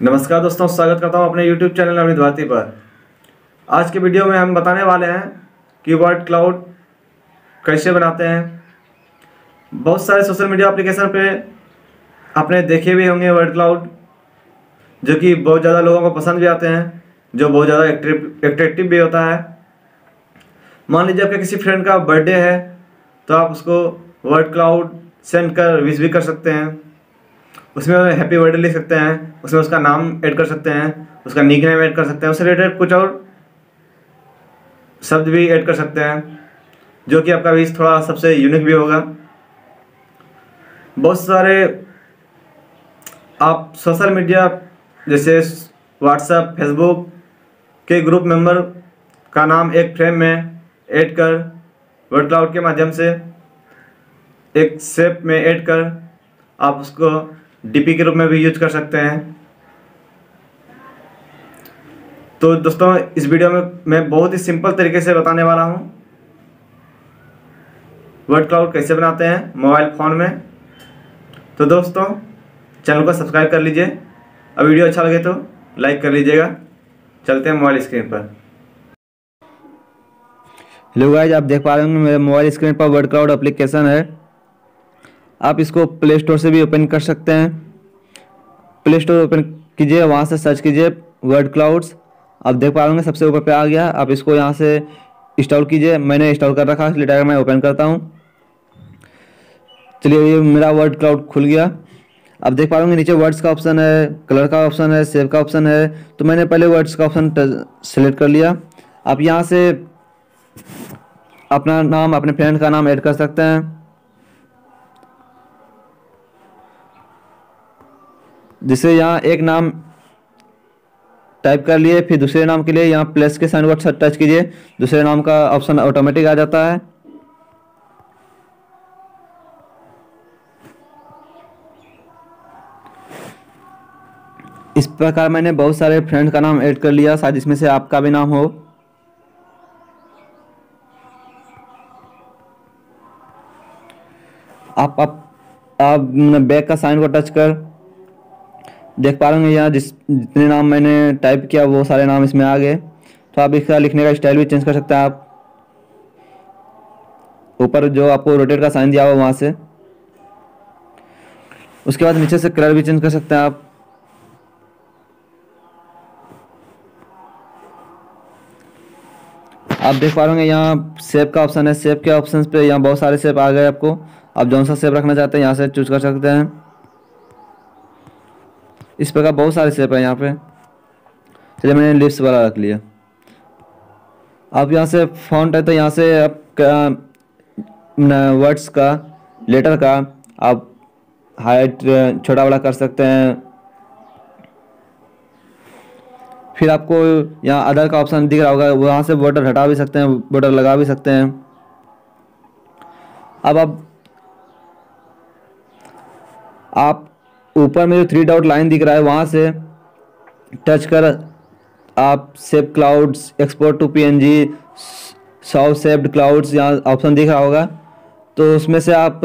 नमस्कार दोस्तों, स्वागत करता हूँ अपने YouTube चैनल अमित भारती पर। आज के वीडियो में हम बताने वाले हैं कि वर्ड क्लाउड कैसे बनाते हैं। बहुत सारे सोशल मीडिया एप्लीकेशन पे आपने देखे भी होंगे वर्ड क्लाउड जो कि बहुत ज़्यादा लोगों को पसंद भी आते हैं, जो बहुत ज़्यादा एट्रेक्टिव भी होता है। मान लीजिए आपके किसी फ्रेंड का बर्थडे है तो आप उसको वर्ड क्लाउड सेंड कर विश भी कर सकते हैं। उसमें हैप्पी बर्थडे लिख सकते हैं, उसमें उसका नाम ऐड कर सकते हैं, उसका निक नेम ऐड कर सकते हैं, उससे रिलेटेड कुछ और शब्द भी ऐड कर सकते हैं, जो कि आपका विश थोड़ा सबसे यूनिक भी होगा। बहुत सारे आप सोशल मीडिया जैसे व्हाट्सएप फेसबुक के ग्रुप मेंबर का नाम एक फ्रेम में ऐड कर वर्ड क्लाउड के माध्यम से एक सेप में ऐड कर, आप उसको डीपी के रूप में भी यूज़ कर सकते हैं। तो दोस्तों, इस वीडियो में मैं बहुत ही सिंपल तरीके से बताने वाला हूँ। वर्ड क्लाउड कैसे बनाते हैं? मोबाइल फ़ोन में। तो दोस्तों चैनल को सब्सक्राइब कर लीजिए। और वीडियो अच्छा लगे तो लाइक कर लीजिएगा। चलते हैं मोबाइल स्क्रीन पर। हेलो गाइज़ आप देख पा रहे होंगे मेरे मोबाइल स्क्रीन पर वर्ड क्लाउड एप्लीकेशन है। आप इसको प्ले स्टोर से भी ओपन कर सकते हैं। प्ले स्टोर ओपन कीजिए, वहाँ से सर्च कीजिए वर्ड क्लाउड्स आप देख पा रहे सबसे ऊपर पे आ गया। आप इसको यहाँ से इंस्टॉल कीजिए। मैंने इंस्टॉल कर रखा इसलिए डायरेक्ट मैं ओपन करता हूँ। चलिए, ये मेरा वर्ड क्लाउड खुल गया। आप देख पा रहे नीचे वर्ड्स का ऑप्शन है कलर का ऑप्शन है सेव का ऑप्शन है। तो मैंने पहले वर्ड्स का ऑप्शन सेलेक्ट कर लिया। आप यहाँ से अपना नाम, अपने फ्रेंड का नाम ऐड कर सकते हैं। जिसे यहाँ एक नाम टाइप कर लिए फिर दूसरे नाम के लिए यहाँ प्लस के साइन को टच कीजिए। दूसरे नाम का ऑप्शन ऑटोमेटिक आ जाता है। इस प्रकार मैंने बहुत सारे फ्रेंड का नाम ऐड कर लिया शायद इसमें से आपका भी नाम हो। आप आप, आप बैक का साइन को टच कर। देख पा रहे होंगे यहाँ जिस, जितने नाम मैंने टाइप किया वो सारे नाम इसमें आ गए। तो आप इसका लिखने का स्टाइल भी चेंज कर सकते हैं आप। ऊपर जो आपको रोटेट का साइन दिया हुआ वहाँ से। उसके बाद नीचे से कलर भी चेंज कर सकते हैं आप। आप देख पा रहे होंगे यहाँ सेप का ऑप्शन है। सेप के ऑप्शन पे यहाँ बहुत सारे सेप आ गए आपको। आप जौन सा सेप रखना चाहते हैं यहाँ से चूज़ कर सकते हैं। इस प्रकार बहुत सारे शेप है यहाँ पे। चलिए, मैंने लिप्स वाला रख लिया। आप यहाँ से फॉन्ट है तो यहाँ से आप वर्ड्स का लेटर का आप हाइट छोटा बड़ा कर सकते हैं। फिर आपको यहाँ अदर का ऑप्शन दिख रहा होगा, वहाँ से बॉर्डर हटा भी सकते हैं बॉर्डर लगा भी सकते हैं। अब आप आप ऊपर में जो थ्री डॉट लाइन दिख रहा है, वहाँ से टच कर आप save clouds export to PNG so saved clouds यहाँ ऑप्शन दिख रहा होगा। तो उसमें से आप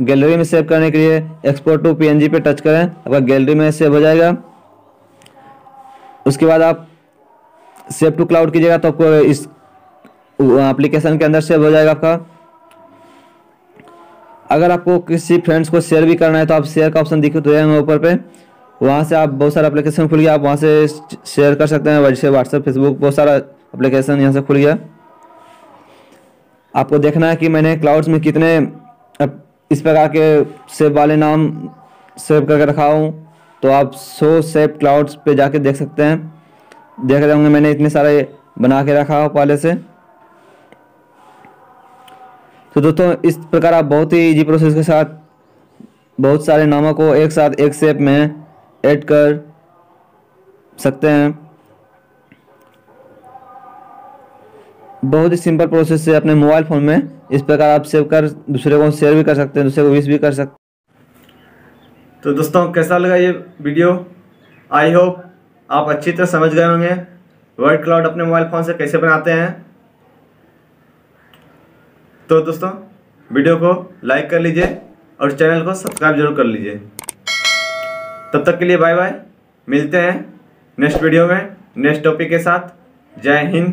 गैलरी में सेव करने के लिए एक्सपोर्ट टू पीएनजी पे टच करें, आपका गैलरी में सेव हो जाएगा। उसके बाद आप सेव टू क्लाउड कीजिएगा तो आपको इस एप्लीकेशन के अंदर सेव हो जाएगा आपका। अगर आपको किसी फ्रेंड्स को शेयर भी करना है तो आप शेयर का ऑप्शन दिखे तो हैं ऊपर पे। वहाँ से आप बहुत सारा एप्लीकेशन खुल गया, आप वहाँ से शेयर कर सकते हैं। जैसे व्हाट्सएप फेसबुक बहुत सारा एप्लीकेशन यहाँ से खुल गया। आपको देखना है कि मैंने क्लाउड्स में कितने इस प्रकार के सेव वाले नाम सेव करके रखा हूँ। तो आप सो सेव क्लाउड्स पे जाके देख सकते हैं। देख रहे होंगे मैंने इतने सारे बना के रखा हो पहले से। तो दोस्तों, इस प्रकार आप बहुत ही इजी प्रोसेस के साथ, बहुत सारे नामों को एक साथ, एक सेप में ऐड कर सकते हैं। बहुत ही सिंपल प्रोसेस से अपने मोबाइल फ़ोन में इस प्रकार आप सेव कर, दूसरे को शेयर भी कर सकते हैं, दूसरे को विश भी कर सकते तो दोस्तों, कैसा लगा ये वीडियो आई होप आप अच्छी तरह समझ गए होंगे। वर्ड क्लाउड अपने मोबाइल फ़ोन से कैसे बनाते हैं? तो दोस्तों, वीडियो को लाइक कर लीजिए और चैनल को सब्सक्राइब ज़रूर कर लीजिए। तब तक के लिए बाय बाय मिलते हैं नेक्स्ट वीडियो में नेक्स्ट टॉपिक के साथ। जय हिंद।